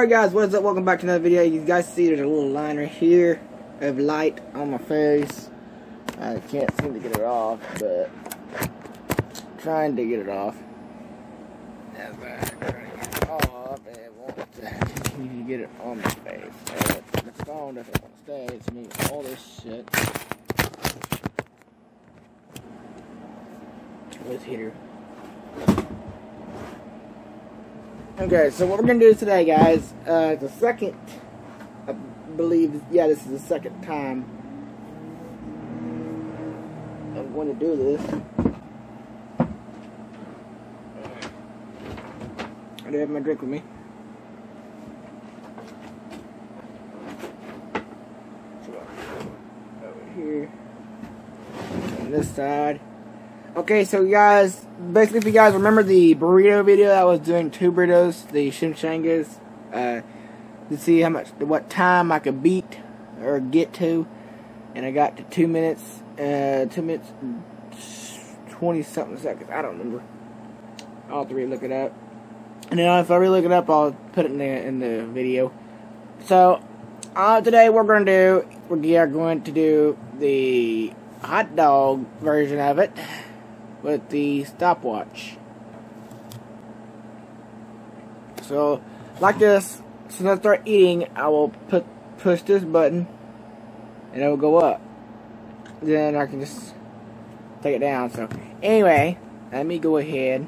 Alright guys, what is up? Welcome back to another video. You guys see there's a little line right here of light on my face. I can't seem to get it off, but trying to get it off. As I to get it off, it won't continue to get it on my face. And the phone doesn't want to stay, me all this shit. Let's hit her. Okay, so what we're gonna do today, guys, uh, the second, I believe, yeah, this is the second time I'm going to do this. I do have my drink with me. Over here, on this side. Okay, so guys, basically, if you guys remember the burrito video, I was doing two burritos, the chimichangas, uh, to see how much, what time I could beat or get to, and I got to two minutes, uh, two minutes, twenty something seconds. I don't remember. I'll have to re-look it up, and then if I re-look it up, I'll put it in the in the video. So, uh, today we're going to do, we are going to do the hot dog version of it with the stopwatch. So, like this, as I start eating, I will put push this button, and it will go up. Then I can just take it down. So, anyway, let me go ahead.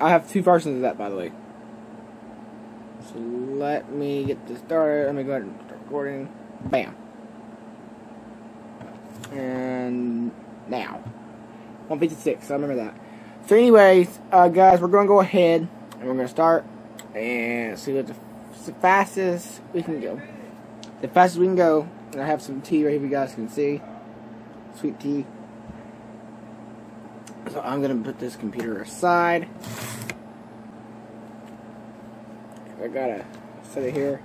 I have two versions of that, by the way. So let me get this started. Let me go ahead and start recording. Bam and now. 156 I remember that. So anyways uh, guys we're gonna go ahead and we're gonna start and see what the, the fastest we can go. The fastest we can go and I have some tea right here you guys can see. Sweet tea. So I'm gonna put this computer aside. I gotta set it here.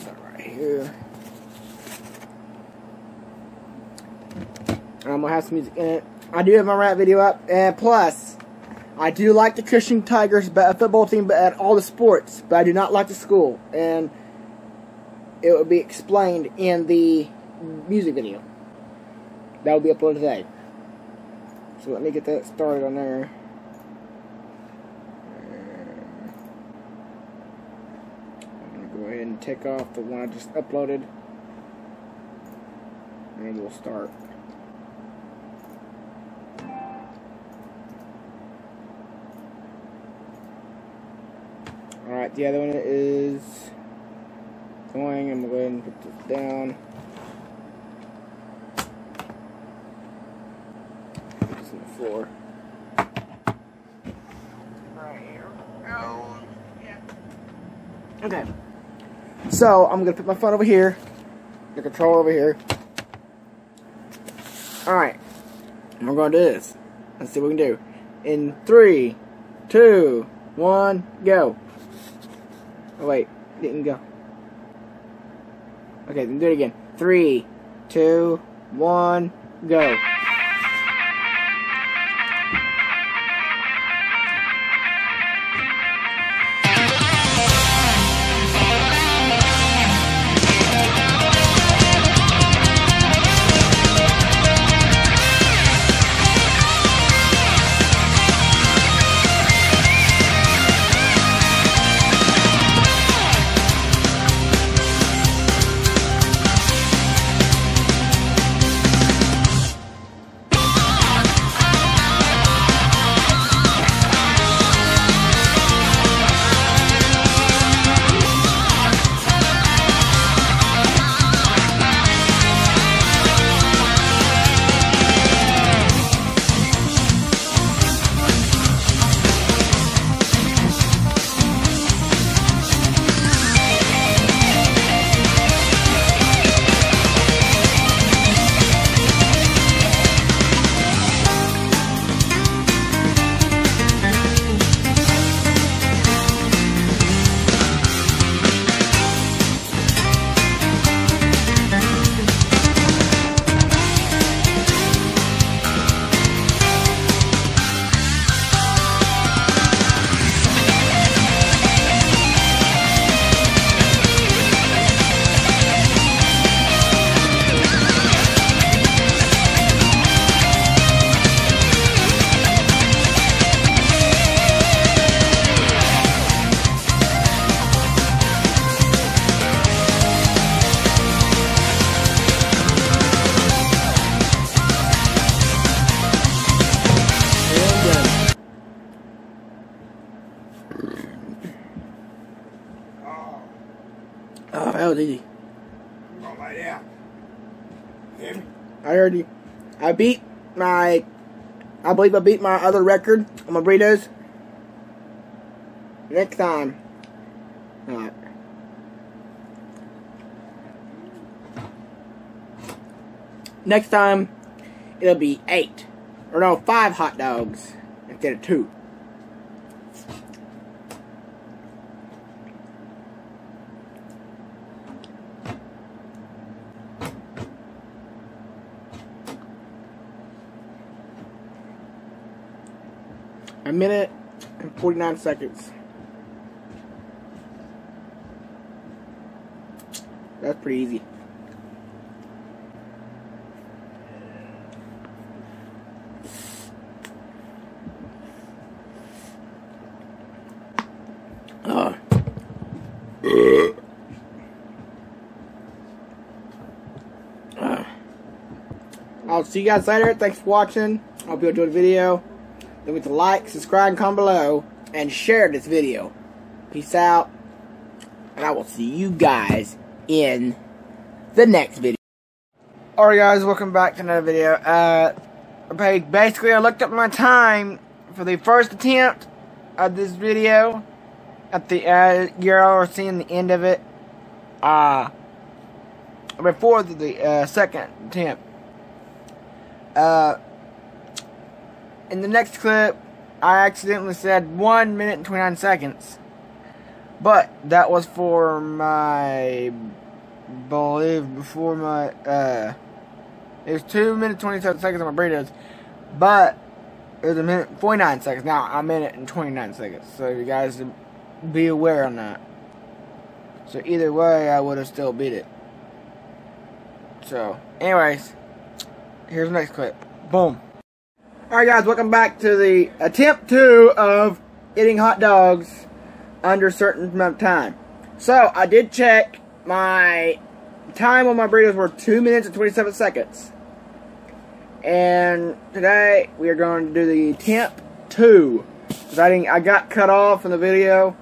Start right here I'm gonna have some music in it. I do have my rap video up, and plus, I do like the Cushing Tigers football team, but at all the sports, but I do not like the school, and it will be explained in the music video. That will be uploaded today. So let me get that started on there. I'm gonna go ahead and take off the one I just uploaded, and we'll start. Alright, the other one is going. I'm going to go ahead and put this down. Put this on the floor. Right here. Oh, yeah. Okay. So, I'm going to put my phone over here. The controller over here. Alright. We're going to do this. Let's see what we can do. In three, two, one, go. Oh, wait. Didn't go. Okay, then do it again. Three, two, one, go. That was easy. Come on, lay down. You hear me? I heard you. I beat my. I believe I beat my other record on my burritos. Next time. Alright. Next time, it'll be eight. Or no, five hot dogs instead of two. A minute and 49 seconds. That's pretty easy. Uh. Uh. I'll see you guys later. Thanks for watching. I hope you enjoyed the video. Don't forget to like, subscribe, comment below, and share this video. Peace out, and I will see you guys in the next video. Alright guys, welcome back to another video. Uh, basically I looked up my time for the first attempt of this video. At the, uh, you're all seeing the end of it. Uh, before the, the uh, second attempt. Uh, in the next clip, I accidentally said 1 minute and 29 seconds. But that was for my believe before my uh it was two minutes twenty seven seconds on my burritos. But it was a minute forty nine seconds. Now I'm in it in twenty nine seconds. So you guys be aware on that. So either way I would have still beat it. So anyways, here's the next clip. Boom. Alright guys, welcome back to the attempt two of eating hot dogs under a certain amount of time. So, I did check my time on my burritos were 2 minutes and 27 seconds. And today, we are going to do the attempt 2. Because I, didn't, I got cut off in the video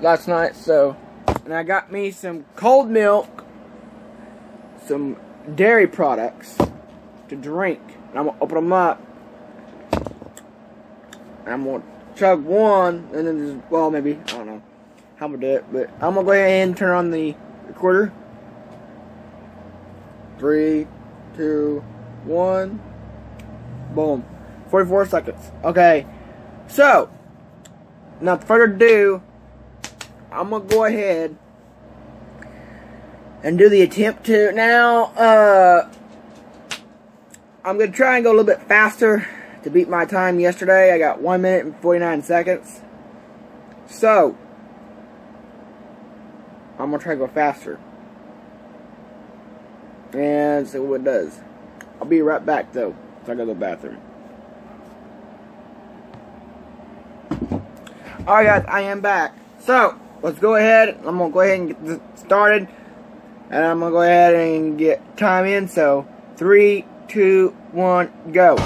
last night, so... And I got me some cold milk, some dairy products to drink. And I'm going to open them up. I'm to chug one, and then just, well, maybe, I don't know how I'm gonna do it, but I'm gonna go ahead and turn on the recorder. Three, two, one, boom. 44 seconds. Okay, so, now further ado, I'm gonna go ahead and do the attempt to, now, uh, I'm gonna try and go a little bit faster to beat my time yesterday. I got 1 minute and 49 seconds. So, I'm going to try to go faster. And see what it does. I'll be right back though. So I go to the bathroom. Alright guys, I am back. So, let's go ahead. I'm going to go ahead and get this started. And I'm going to go ahead and get time in. So, three, two, one, go.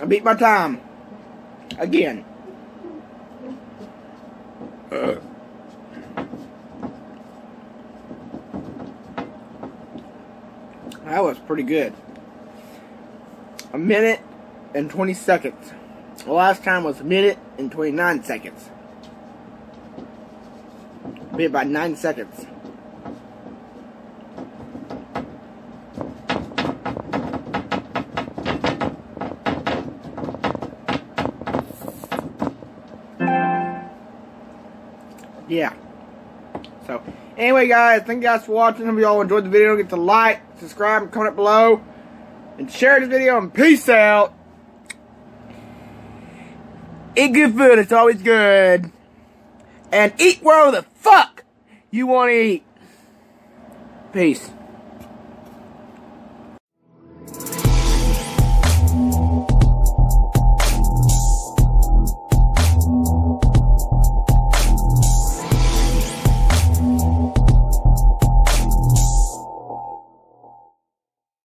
I beat my time. Again. Uh. That was pretty good. A minute and 20 seconds. The last time was a minute and 29 seconds. Beat by 9 seconds. Yeah. So, anyway, guys, thank you guys for watching. Hope you all enjoyed the video. Don't to like, subscribe, comment below. And share this video, and peace out. Eat good food, it's always good. And eat where the fuck you want to eat. Peace.